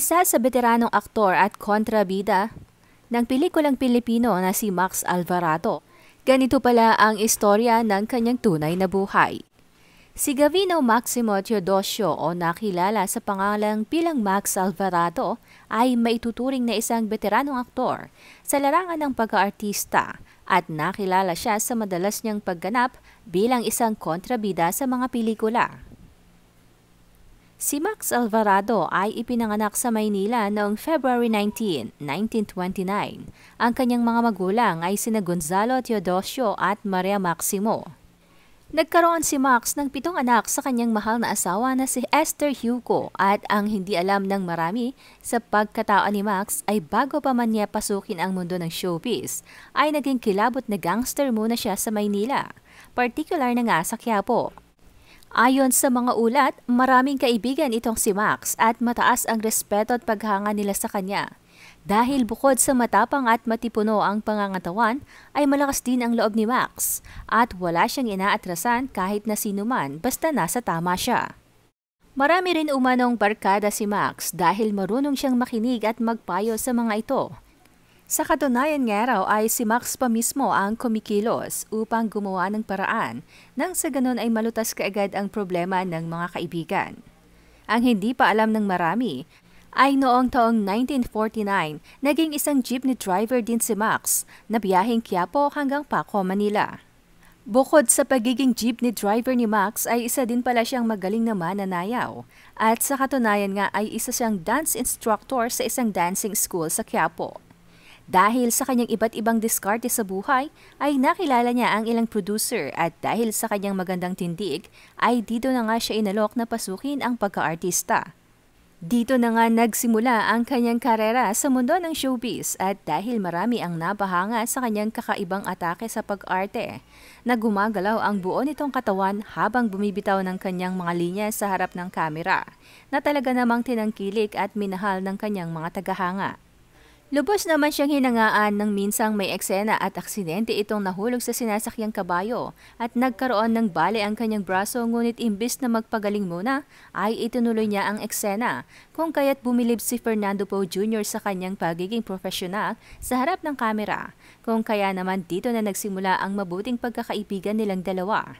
Isa sa veteranong aktor at kontrabida ng pelikulang Pilipino na si Max Alvarado. Ganito pala ang istorya ng kanyang tunay na buhay. Si Gavino Maximo Teodosio o nakilala sa pangalang bilang Max Alvarado ay maituturing na isang veteranong aktor sa larangan ng pag-aartista at nakilala siya sa madalas niyang pagganap bilang isang kontrabida sa mga pelikula. Si Max Alvarado ay ipinanganak sa Maynila noong February 19, 1929. Ang kanyang mga magulang ay sina Gonzalo Teodosio at Maria Maximo. Nagkaroon si Max ng pitong anak sa kanyang mahal na asawa na si Esther Hugo at ang hindi alam ng marami sa pagkatao ni Max ay bago pa man niya pasukin ang mundo ng showbiz, ay naging kilabot na gangster muna siya sa Maynila, particular na nga sa Quiapo. Ayon sa mga ulat, maraming kaibigan itong si Max at mataas ang respeto at paghanga nila sa kanya. Dahil bukod sa matapang at matipuno ang pangangatawan, ay malakas din ang loob ni Max at wala siyang inaatrasan kahit na sino man basta nasa tama siya. Marami rin umanong barkada si Max dahil marunong siyang makinig at magpayo sa mga ito. Sa katunayan nga raw ay si Max pa mismo ang kumikilos upang gumawa ng paraan nang sa ganun ay malutas kaagad ang problema ng mga kaibigan. Ang hindi pa alam ng marami ay noong taong 1949, naging isang jeepney driver din si Max na biyaheng Quiapo hanggang Paco, Manila. Bukod sa pagiging jeepney driver ni Max ay isa din pala siyang magaling na mananayaw at sa katunayan nga ay isa siyang dance instructor sa isang dancing school sa Quiapo. Dahil sa kanyang iba't ibang diskarte sa buhay, ay nakilala niya ang ilang producer at dahil sa kanyang magandang tindig, ay dito na nga siya inalok na pasukin ang pagkaartista. Dito na nga nagsimula ang kanyang karera sa mundo ng showbiz at dahil marami ang napahanga sa kanyang kakaibang atake sa pag-arte, na gumagalaw ang buo nitong katawan habang bumibitaw ng kanyang mga linya sa harap ng kamera, na talaga namang tinangkilik at minahal ng kanyang mga tagahanga. Lubos naman siyang hinangaan ng minsang may eksena at aksidente itong nahulog sa sinasakyang kabayo at nagkaroon ng bale ang kanyang braso ngunit imbis na magpagaling muna ay itinuloy niya ang eksena kung kaya't bumilib si Fernando Poe Jr. sa kanyang pagiging profesional sa harap ng kamera kung kaya naman dito na nagsimula ang mabuting pagkakaibigan nilang dalawa.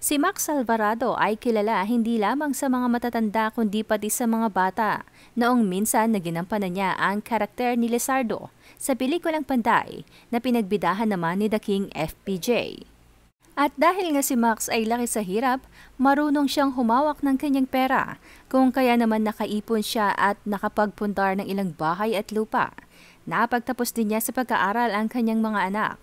Si Max Alvarado ay kilala hindi lamang sa mga matatanda kundi pati sa mga bata. Noong minsan na ginampanan niya ang karakter ni Lizardo sa pelikulang Panday na pinagbidahan naman ni The King FPJ. At dahil nga si Max ay laki sa hirap, marunong siyang humawak ng kanyang pera, kung kaya naman nakaipon siya at nakapagpundar ng ilang bahay at lupa. Napagtapos din niya sa pag-aaral ang kanyang mga anak.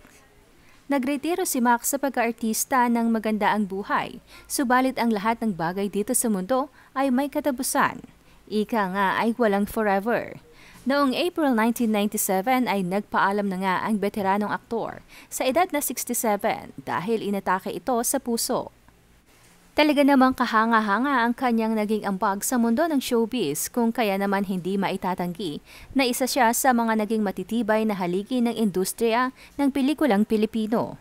Nagretiro si Max sa pag-aartista ng maganda ang buhay, subalit ang lahat ng bagay dito sa mundo ay may katapusan. Ika nga ay walang forever. Noong April 1997 ay nagpaalam na nga ang veteranong aktor sa edad na 67 dahil inatake ito sa puso. Talaga namang kahanga-hanga ang kanyang naging ambag sa mundo ng showbiz kung kaya naman hindi maitatanggi na isa siya sa mga naging matitibay na haligi ng industriya ng pelikulang Pilipino.